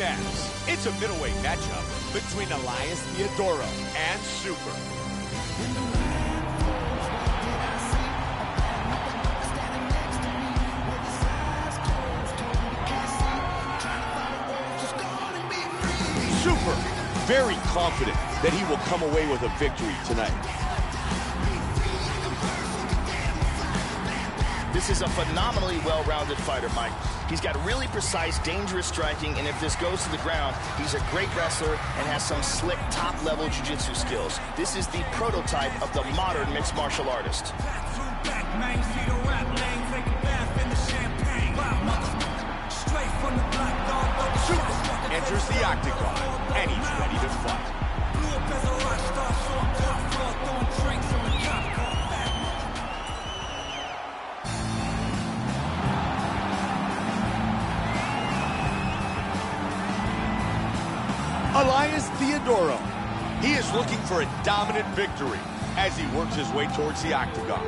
It's a middleweight matchup between Elias Theodorou and Super. Super, very confident that he will come away with a victory tonight. This is a phenomenally well-rounded fighter, Mike. He's got really precise, dangerous striking, and if this goes to the ground, he's a great wrestler and has some slick, top-level jiu-jitsu skills. This is the prototype of the modern mixed martial artist. Enters the octagon, and he's ready to fight. Looking for a dominant victory as he works his way towards the octagon.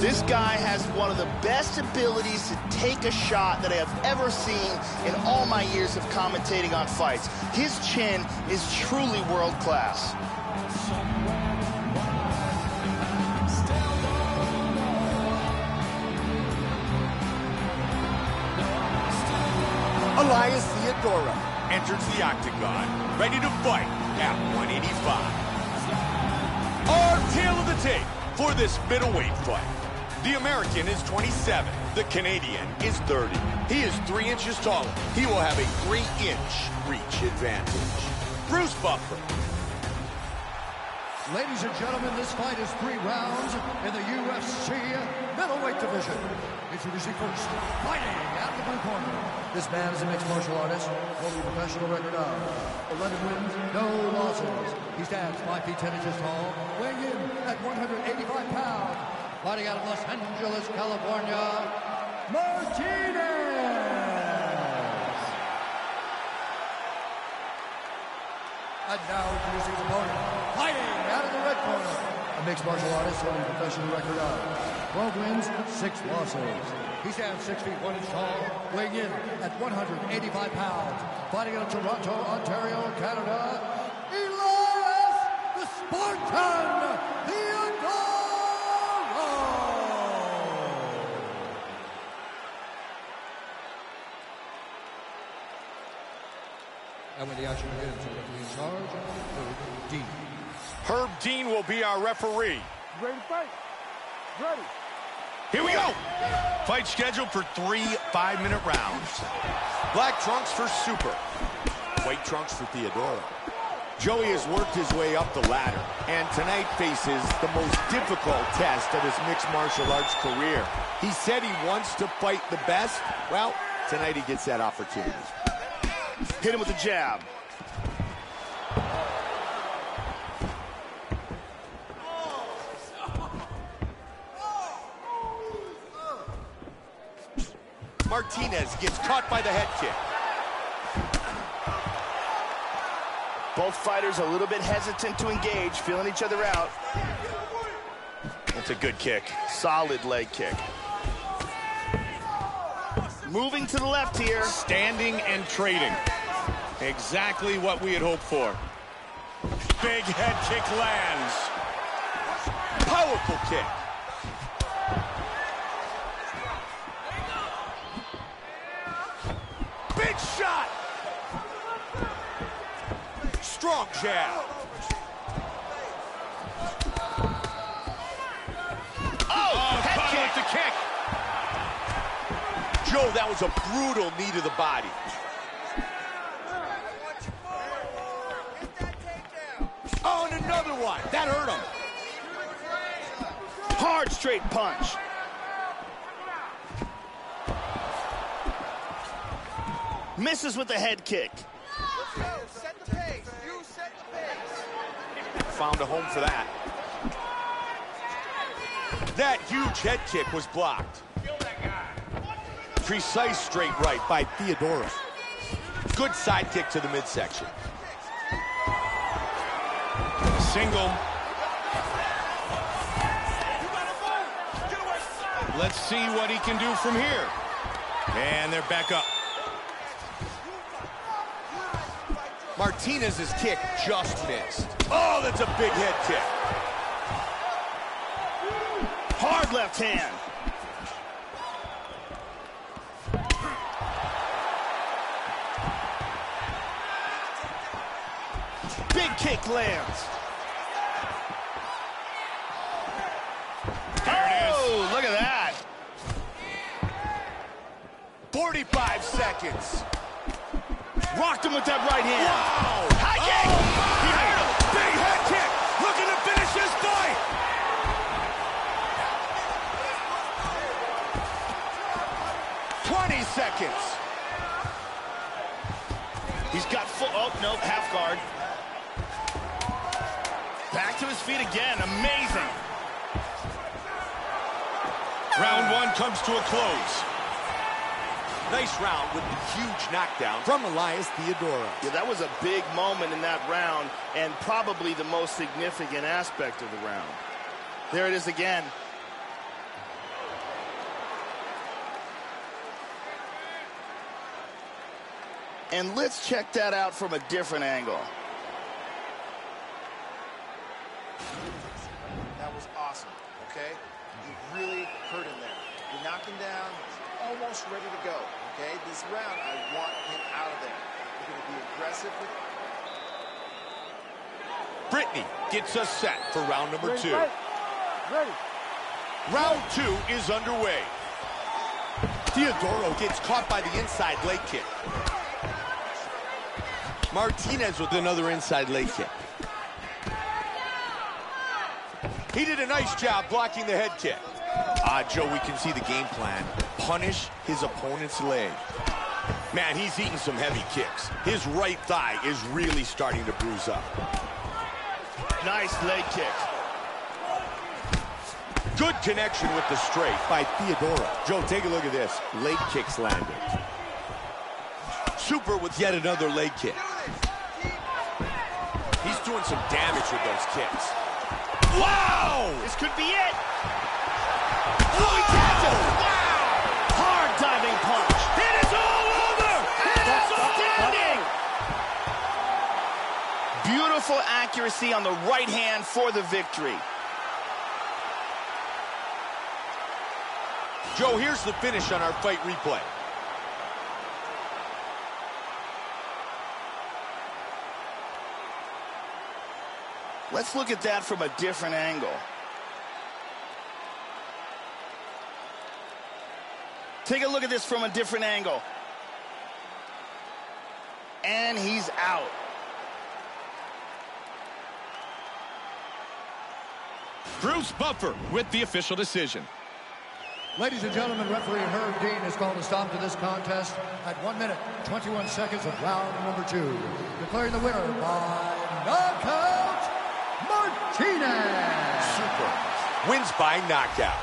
This guy has one of the best abilities to take a shot that I have ever seen in all my years of commentating on fights. His chin is truly world Elias Theodorou enters the octagon, ready to fight at 185. Our tale of the tape for this middleweight fight. The American is 27. The Canadian is 30. He is three inches taller. He will have a three-inch reach advantage. Bruce Buffer. Ladies and gentlemen, this fight is three rounds in the UFC middleweight division. Introducing first, fighting blue corner. This man is a mixed martial artist, holding a professional record of 11 wins, no losses. He stands 5 feet 10 inches tall, weighing in at 185 pounds. Fighting out of Los Angeles, California, Martinez! And now introducing his opponent, fighting out of the red corner. A mixed martial artist holding a professional record of 12 wins, 6 losses. He stands 6 feet 1 inch tall, weighing in at 185 pounds. Fighting out of Toronto, Ontario, Canada, Elias the Spartan Theodorou! And when the action begins, we're in charge, Herb Dean. Herb Dean will be our referee. Ready to fight? Ready. Here we go. Fight scheduled for three five-minute rounds. Black trunks for Super. White trunks for Theodorou. Joey has worked his way up the ladder and tonight faces the most difficult test of his mixed martial arts career. He said he wants to fight the best. Well, tonight he gets that opportunity. Hit him with a jab. Martinez gets caught by the head kick. Both fighters a little bit hesitant to engage, feeling each other out. That's a good kick. Solid leg kick. Moving to the left here. Standing and trading. Exactly what we had hoped for. Big head kick lands. Powerful kick. Shot. Strong jab. Oh, oh head kick. the kick. Joe, that was a brutal knee to the body. Oh, and another one. That hurt him. Hard straight punch. Misses with the head kick. Set the pace. You set the pace. Found a home for that. That huge head kick was blocked. Precise straight right by Theodorou. Good side kick to the midsection. Single. Let's see what he can do from here. And they're back up. Martinez's kick just missed. Oh, that's a big head kick. Hard left hand. Big kick lands. Oh, look at that. 45 seconds. Rocked him with that right hand. Wow! High kick. Oh, he hit him. Big head kick. Looking to finish this fight. Twenty seconds. He's got full, oh, no, half guard. Back to his feet again, amazing. Round one comes to a close. Nice round with the huge knockdown from Elias Theodorou. Yeah, that was a big moment in that round and probably the most significant aspect of the round. There it is again. And let's check that out from a different angle. That was awesome, okay? You really hurt him there. You knocked him down, he's almost ready to go, okay? This round, I want him out of there. You're going to be aggressive with Brittany gets us set for round number Ready, two. fight. Ready. Round two is underway. Theodorou gets caught by the inside leg kick. Martinez with another inside leg kick. He did a nice job blocking the head kick. Ah, Joe, we can see the game plan. Punish his opponent's leg. Man, he's eating some heavy kicks. His right thigh is really starting to bruise up. Nice leg kick. Good connection with the straight by Theodorou. Joe, take a look at this. Leg kicks landed. Super with yet another leg kick. He's doing some damage with those kicks. Wow! This could be it. Oh, he tapped him. Wow! Hard diving punch. It is all over. It is outstanding. Beautiful accuracy on the right hand for the victory. Joe, here's the finish on our fight replay. Let's look at that from a different angle. Take a look at this from a different angle. And he's out. Bruce Buffer with the official decision. Ladies and gentlemen, referee Herb Dean has called a stop to this contest at 1 minute, 21 seconds of round number two. Declaring the winner by knockout, Martinez. Super. Wins by knockout.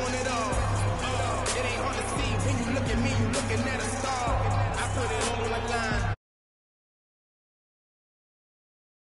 Want it all.